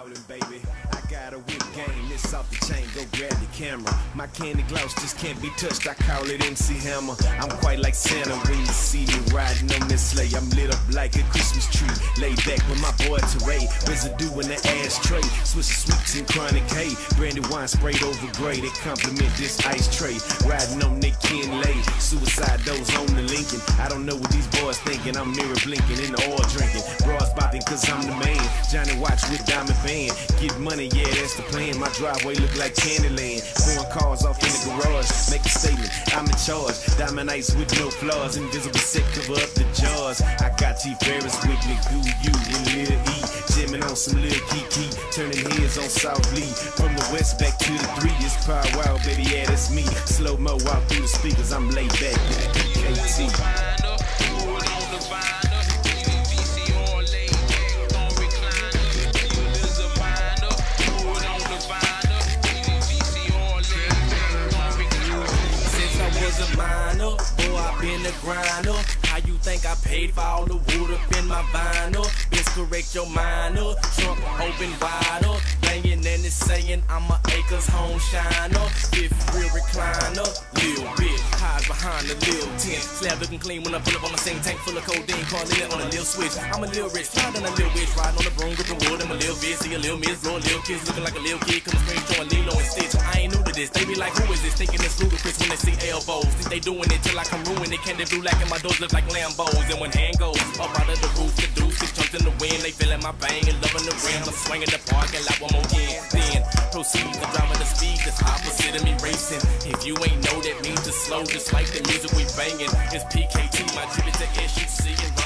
ballin', baby. I got a whip game, it's off the chain, go grab the camera. My candy gloss just can't be touched, I call it MC Hammer. I'm quite like Santa when you see me riding on this sleigh. I'm lit up like a Christmas tree, laid back with my boy Teray. Residue in the ashtray, switch sweets and chronic hay. Brandy wine sprayed over gray, they compliment this ice tray. Riding on Nick Ken Lay, suicide doors on the Lincoln. I don't know what these boys thinking, I'm mirror blinking in the oil drinking. Bras bopping cause I'm the man. Johnny Watch with diamond band. Get money, yeah, that's the plan. My driveway look like Candyland. Pouring cars off in the garage. Make a statement, I'm in charge. Diamond ice with no flaws. Invisible set cover up the jaws. I got T Ferris with me, Goo You and Lil E. Jamming on some Lil Keke. Turning heads on South Lee. From the west back to the three. It's Power Wild, baby, yeah, that's me. Slow mo walk through the speakers. I'm laid back with been a grinder. How you think I paid for all the wood up in my vinyl? Bitch, correct your minor. Trump open wider. Banging and it's saying I'm a acres home shiner. 50 Slab looking clean when I pull up on my same tank full of codeine. Calling it on a lil switch. I'm a lil rich, fly than a lil bitch. Riding on the broom, gripping wood. I'm a lil bitch. See a lil miss, roll lil kids looking like a lil kid. Come screen showing Lilo and Stitch. I ain't new to this. They be like, who is this? Thinking it's ludicrous when they see elbows. Think they doing it till I come ruin it. Candy blue and my doors look like Lambos. And when hand goes up out of the roof, the deuce gets jumped in the wind. They feeling my bang and loving the rim. I'm swinging the parking lot one more again. Then proceed to driving If you ain't know that means to slow, just like the music we banging. It's PKT, my tribute to SUC and